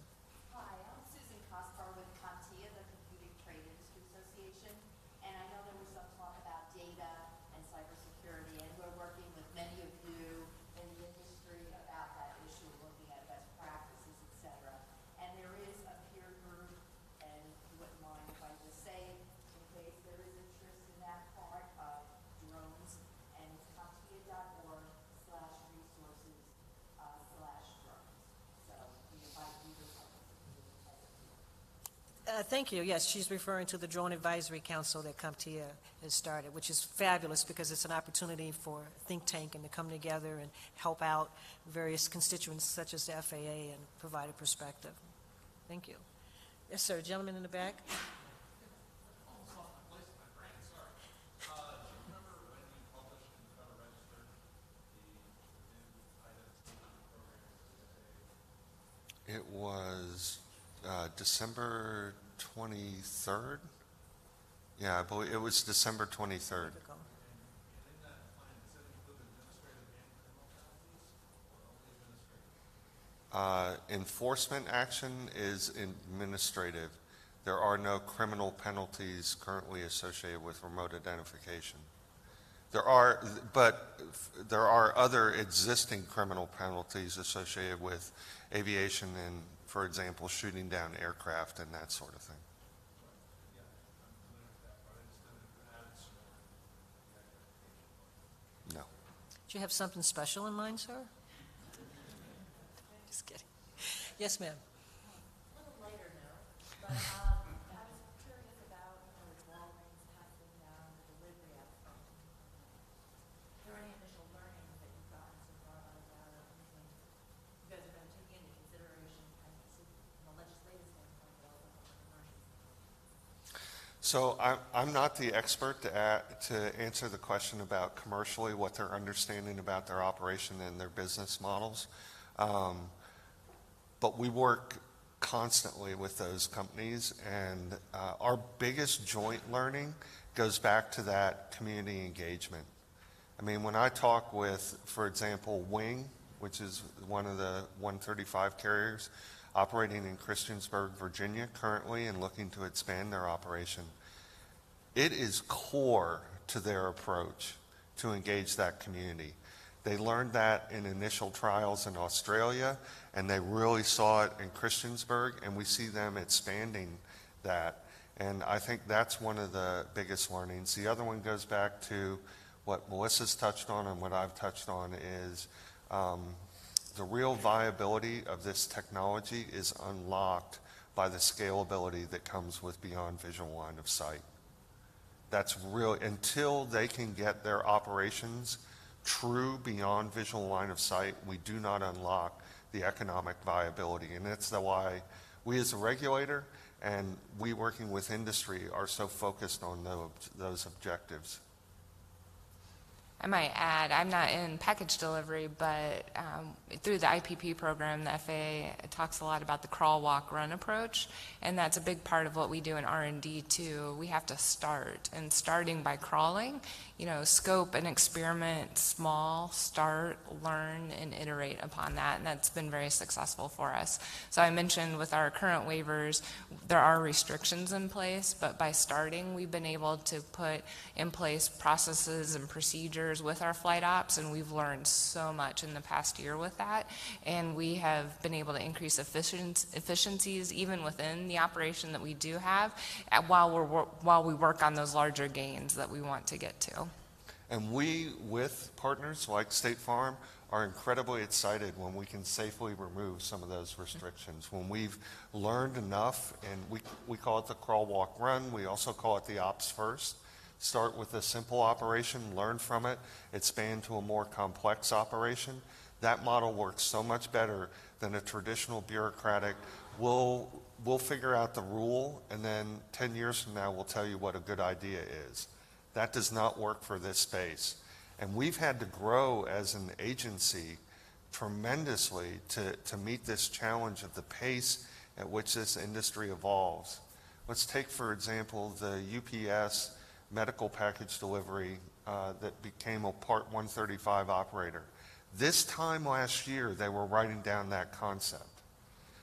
Speaker 10: Hi, I'm Susan Cospar with CompTIA, the Computing Trade Industry Association. And I know there was some talk about data and cybersecurity, and we're working with many of you in the industry about that issue, looking at best practices, et cetera. And there is a peer group, and if you wouldn't mind if I just say, in case there is interest in that part of drones, and it's CompTIA.org slash resources uh, slash drones. So we invite you to participate as a peer.
Speaker 2: Uh, Thank you. Yes, she's referring to the Drone Advisory Council that CompTIA has started, which is fabulous because it's an opportunity for think tank and to come together and help out various constituents such as the FAA and provide a perspective. Thank you. Yes, sir. Gentleman in the back.
Speaker 5: It was uh, December 23rd? Yeah, I believe, it was December 23rd. Uh, Enforcement action is administrative. There are no criminal penalties currently associated with remote identification. There are, but there are other existing criminal penalties associated with aviation and, for example, shooting down aircraft and that sort of thing. No.
Speaker 2: Do you have something special in mind, sir? Just kidding. Yes, ma'am.
Speaker 10: A little note, but um, I was curious about, you know, with Walgreens passing down the delivery app. Are there any initial learnings that you've gotten so far out of that, or anything you guys are going to take into consideration, kind of from a legislative standpoint, but also from a commercial standpoint?
Speaker 5: So I'm, I'm not the expert to, to answer the question about commercially, what they're understanding about their operation and their business models. Um, but we work constantly with those companies, and uh, our biggest joint learning goes back to that community engagement. I mean, when I talk with, for example, Wing, which is one of the 135 carriers operating in Christiansburg, Virginia currently and looking to expand their operation, it is core to their approach to engage that community. They learned that in initial trials in Australia, and they really saw it in Christiansburg, and we see them expanding that. And I think that's one of the biggest learnings. The other one goes back to what Melissa's touched on and what I've touched on is um, the real viability of this technology is unlocked by the scalability that comes with beyond visual line of sight. That's real, until they can get their operations true beyond visual line of sight, we do not unlock the economic viability. And that's the why we as a regulator and we working with industry are so focused on those, those objectives.
Speaker 4: I might add, I'm not in package delivery, but um, through the IPP program, the FAA talks a lot about the crawl, walk, run approach, and that's a big part of what we do in R&D too. We have to start, and starting by crawling, you know, scope and experiment small, start, learn, and iterate upon that, and that's been very successful for us. So I mentioned with our current waivers, there are restrictions in place, but by starting, we've been able to put in place processes and procedures with our flight ops, and we've learned so much in the past year with that. And we have been able to increase efficiencies even within the operation that we do have, while we're, while we work on those larger gains that we want to get to.
Speaker 5: And we, with partners like State Farm, are incredibly excited when we can safely remove some of those restrictions. When we've learned enough, and we, we call it the crawl, walk, run, we also call it the ops first. Start with a simple operation, learn from it, expand to a more complex operation. That model works so much better than a traditional bureaucratic, we'll, we'll figure out the rule, and then 10 years from now, we'll tell you what a good idea is. That does not work for this space. And we've had to grow as an agency tremendously to, to meet this challenge of the pace at which this industry evolves. Let's take, for example, the UPS medical package delivery uh, that became a Part 135 operator. This time last year, they were writing down that concept.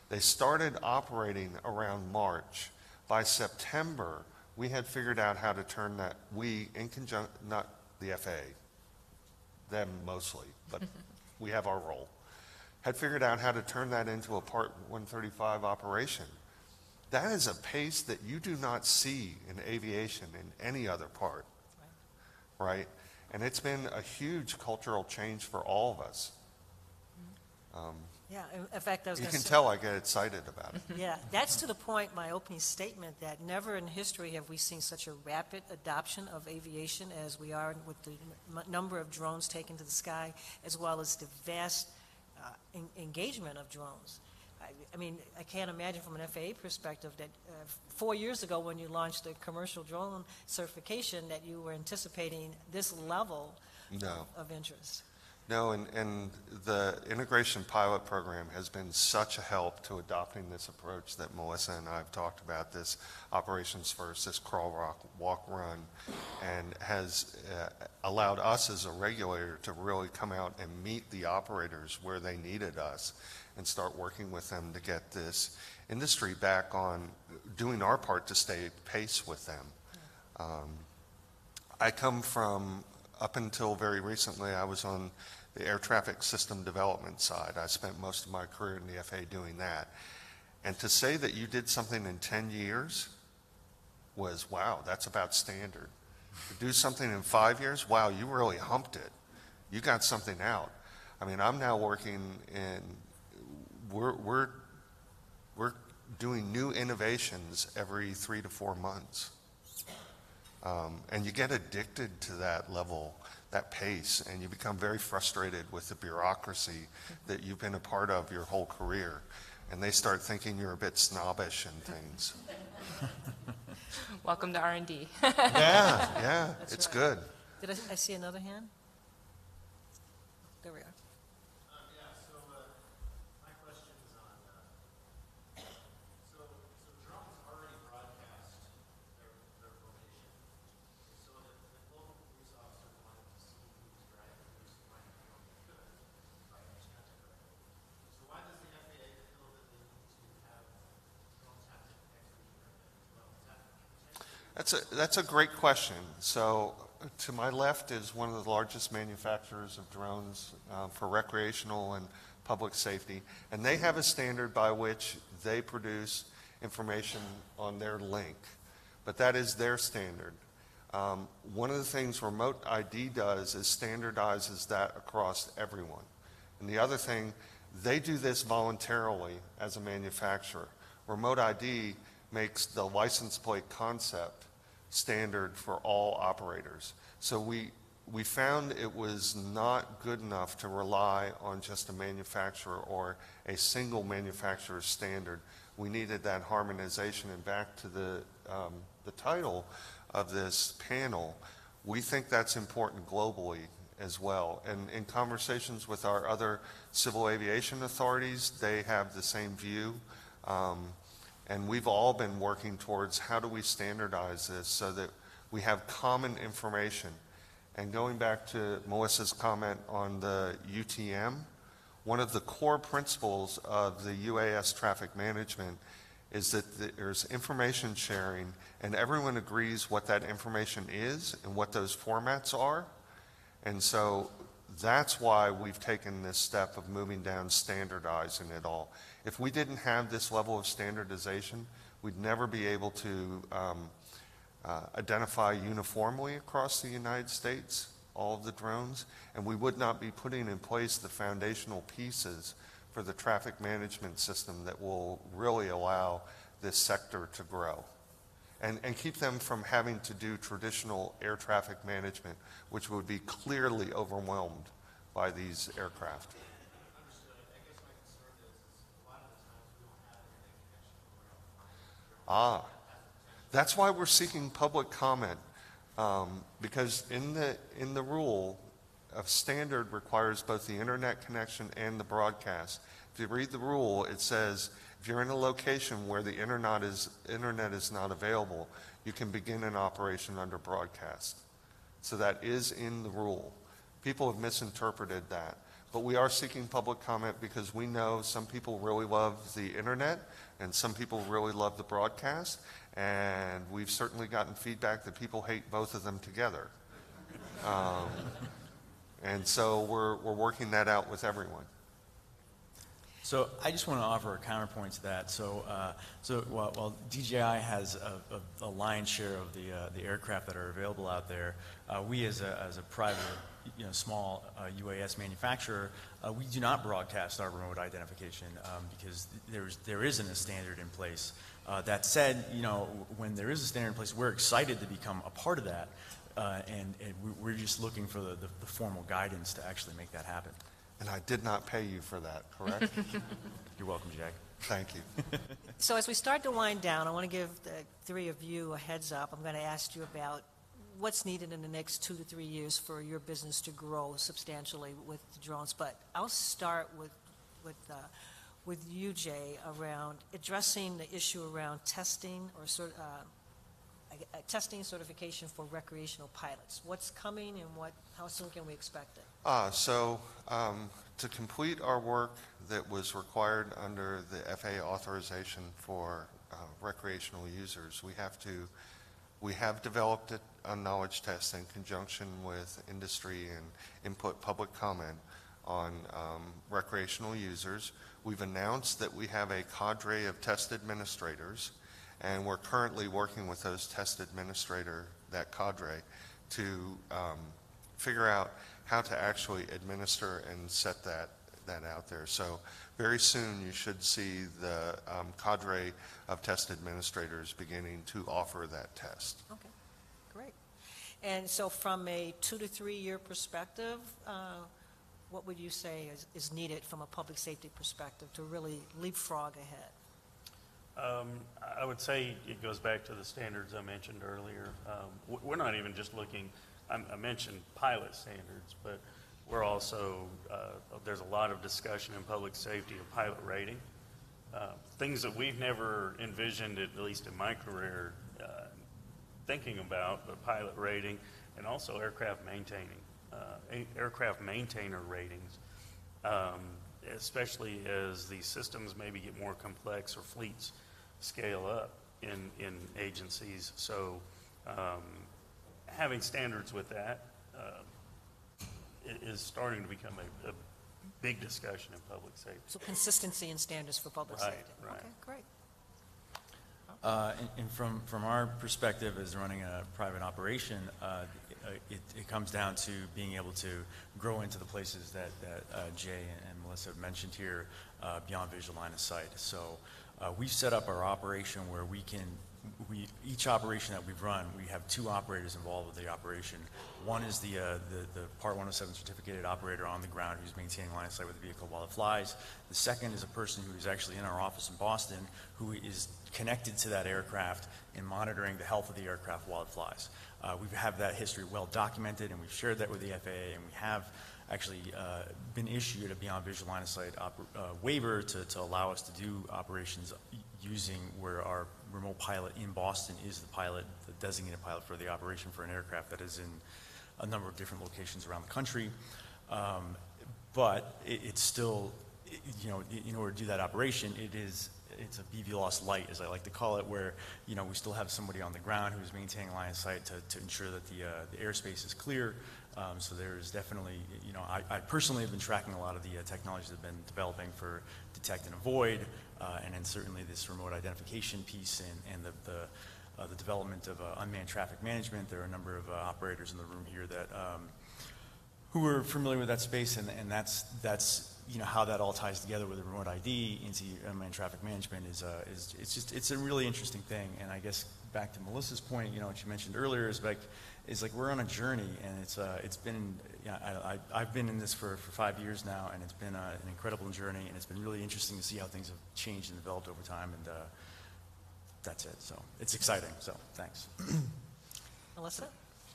Speaker 5: They started operating around March. By September, we had figured out how to turn that, we, in conjunction, not the FAA, them mostly, but we have our role, had figured out how to turn that into a Part 135 operation. That is a pace that you do not see in aviation in any other part, right? And it's been a huge cultural change for all of us. Um,
Speaker 2: Yeah, in- in fact, I was
Speaker 5: You
Speaker 2: going to
Speaker 5: can
Speaker 2: say.
Speaker 5: tell I get excited about it.
Speaker 2: Yeah, that's to the point, my opening statement, that never in history have we seen such a rapid adoption of aviation as we are with the m- number of drones taken to the sky, as well as the vast uh, en- engagement of drones. I- I mean, I can't imagine from an FAA perspective that uh, four years ago, when you launched the commercial drone certification, that you were anticipating this level
Speaker 5: No.
Speaker 2: of interest.
Speaker 5: No, and, and the integration pilot program has been such a help to adopting this approach that Melissa and I have talked about, this operations first, this crawl, rock, walk, run, and has uh, allowed us as a regulator to really come out and meet the operators where they needed us and start working with them to get this industry back on doing our part to stay pace with them. Um, I come from, up until very recently, I was on the air traffic system development side. I spent most of my career in the FAA doing that. And to say that you did something in 10 years was, wow, that's about standard. To do something in five years, wow, you really humped it. You got something out. I mean, I'm now working in, we're, we're, we're doing new innovations every three to four months. Um, and you get addicted to that level, that pace, and you become very frustrated with the bureaucracy that you've been a part of your whole career. And they start thinking you're a bit snobbish and things.
Speaker 4: Welcome to R&D.
Speaker 5: yeah, yeah,
Speaker 2: That's
Speaker 5: it's
Speaker 2: right.
Speaker 5: good.
Speaker 2: Did I, I see another hand? There we are.
Speaker 11: Um, yeah, so, uh, my question is on, uh, so, so drones already broadcast their, their location. So if, if local police officer wanted to see who's driving, who's flying a drone, they could, if I understand it correctly. So why does the FAA feel that they need to have drones have to actually hear them as well? Is that potentially
Speaker 5: That's a, that's a great question. So to my left is one of the largest manufacturers of drones uh, for recreational and public safety. And they have a standard by which they produce information on their link. But that is their standard. Um, one of the things Remote ID does is standardizes that across everyone. And the other thing, they do this voluntarily as a manufacturer. Remote ID makes the license plate concept standard for all operators. So we, we found it was not good enough to rely on just a manufacturer or a single manufacturer's standard. We needed that harmonization. And back to the, um, the title of this panel, we think that's important globally. as well. And in conversations with our other civil aviation authorities, they have the same view. Um, and we've all been working towards how do we standardize this so that we have common information. And going back to Melissa's comment on the UTM, one of the core principles of the UAS traffic management is that there's information sharing and everyone agrees what that information is and what those formats are. And so that's why we've taken this step of moving down standardizing it all. If we didn't have this level of standardization, we'd never be able to um, uh, identify uniformly across the United States all of the drones, and we would not be putting in place the foundational pieces for the traffic management system that will really allow this sector to grow. And, and keep them from having to do traditional air traffic management, which would be clearly overwhelmed by these aircraft.
Speaker 11: Understood. I guess my concern is, is a lot of the times we don't have internet connection where
Speaker 5: Ah, that's why we're seeking public comment, um, because in the, in the rule, a standard requires both the internet connection and the broadcast. If you read the rule, it says, if you're in a location where the internet is, internet is not available, you can begin an operation under broadcast. So that is in the rule. People have misinterpreted that. But we are seeking public comment because we know some people really love the internet and some people really love the broadcast. And we've certainly gotten feedback that people hate both of them together. Um, and so we're, we're working that out with everyone.
Speaker 3: So I just want to offer a counterpoint to that. So, uh, so while, while DJI has a, a, a lion's share of the, uh, the aircraft that are available out there, uh, we as a, as a private, you know, small uh, UAS manufacturer, uh, we do not broadcast our remote identification um, because there's, there isn't a standard in place. Uh, that said, you know, when there is a standard in place, we're excited to become a part of that, uh, and, and we- we're just looking for the, the, the formal guidance to actually make that happen.
Speaker 5: And I did not pay you for that, correct?
Speaker 3: You're welcome, Jack.
Speaker 5: Thank you.
Speaker 2: So as we start to wind down, I want to give the three of you a heads up. I'm going to ask you about what's needed in the next two to three years for your business to grow substantially with drones. But I'll start with, with, uh, with you, Jay, around addressing the issue around testing or sort, uh, uh, testing certification for recreational pilots. What's coming and what, how soon can we expect it?
Speaker 5: Ah, so um, to complete our work that was required under the FAA authorization for uh, recreational users, we have to, we have developed a, a knowledge test in conjunction with industry and input public comment on um, recreational users. We've announced that we have a cadre of test administrators, and we're currently working with those test administrator, that cadre, to um, figure out how to actually administer and set that, that out there. So very soon, you should see the um, cadre of test administrators beginning to offer that test.
Speaker 2: Okay, great. And so from a two to three-year perspective, uh, what would you say is, is needed from a public safety perspective to really leapfrog ahead?
Speaker 1: Um, I would say it goes back to the standards I mentioned earlier. Um, We're not even just looking, I I mentioned pilot standards, but we're also, uh, there's a lot of discussion in public safety of pilot rating. Uh, Things that we've never envisioned, at least in my career, uh, thinking about, but pilot rating and also aircraft maintaining, uh, aircraft maintainer ratings um, especially as the systems maybe get more complex or fleets scale up in, in agencies. So um, having standards with that uh, i- is starting to become a, a big discussion in public safety.
Speaker 2: So consistency and standards for public
Speaker 1: Right,
Speaker 2: safety?
Speaker 1: right.
Speaker 2: Okay, great.
Speaker 3: Uh, And and from, from our perspective as running a private operation, uh, it, it comes down to being able to grow into the places that, that uh, Jay and Melissa have mentioned here uh, beyond visual line of sight. So uh, we've set up our operation where we can, we, each operation that we've run, we have two operators involved with the operation. One is the, uh, the, the Part 107 certificated operator on the ground who's maintaining line of sight with the vehicle while it flies. The second is a person who is actually in our office in Boston who is connected to that aircraft and monitoring the health of the aircraft while it flies. Uh, we have that history well documented, and we've shared that with the FAA, and we have actually uh, been issued a beyond visual line of sight uh, waiver to, to allow us to do operations using where our remote pilot in Boston is the pilot, the designated pilot for the operation for an aircraft that is in a number of different locations around the country. Um, but it, it's still, i- you know, in order to do that operation, it is, it's a BVLOS light, as I like to call it, where, you know, we still have somebody on the ground who's maintaining line of sight to, to ensure that the, uh, the airspace is clear. Um, so there is definitely, you know, I, I personally have been tracking a lot of the uh, technologies that have been developing for detect and avoid, uh, and then certainly this remote identification piece and, and the, the, uh, the development of uh, unmanned traffic management. There are a number of uh, operators in the room here that, um, who are familiar with that space, and, and that's, that's, you know, how that all ties together with the remote ID into unmanned traffic management is, uh, is, it's just, it's a really interesting thing. And I guess back to Melissa's point, you know, what she mentioned earlier is like, is like we're on a journey, and it's, uh, it's been, you know, I, I, I've been in this for, for five years now, and it's been uh, an incredible journey, and it's been really interesting to see how things have changed and developed over time, and, uh, that's it. So it's exciting. So thanks.
Speaker 2: Melissa?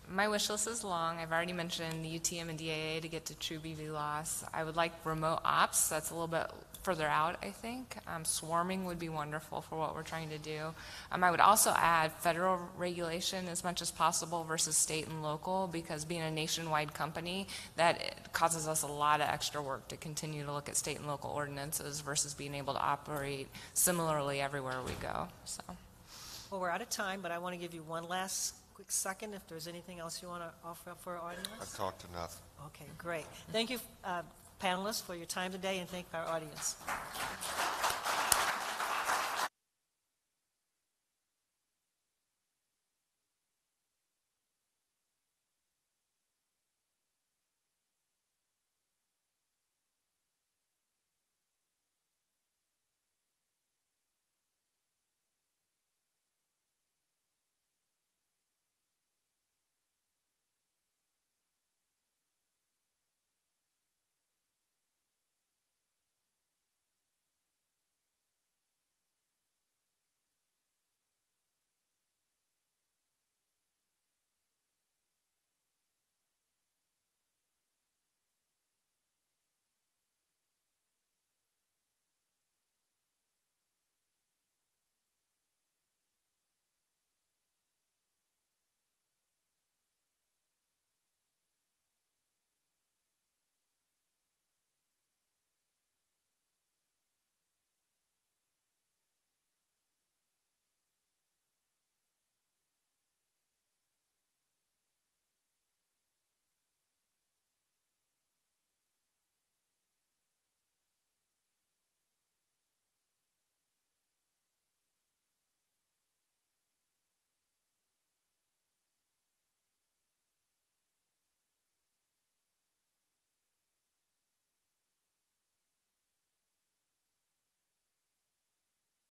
Speaker 4: My wish list is long. I've already mentioned the UTM and DAA to get to true BVLOS. I would like remote ops. That's a little bit further out, I think. Um, swarming would be wonderful for what we're trying to do. Um, I would also add federal regulation as much as possible versus state and local because being a nationwide company, that causes us a lot of extra work to continue to look at state and local ordinances versus being able to operate similarly everywhere we go. So.
Speaker 2: Well, we're out of time, but I want to give you one last quick second if there's anything else you want to offer up for our audience.
Speaker 5: I've talked enough.
Speaker 2: Okay, great. Thank you, uh, panelists, for your time today, and thank our audience.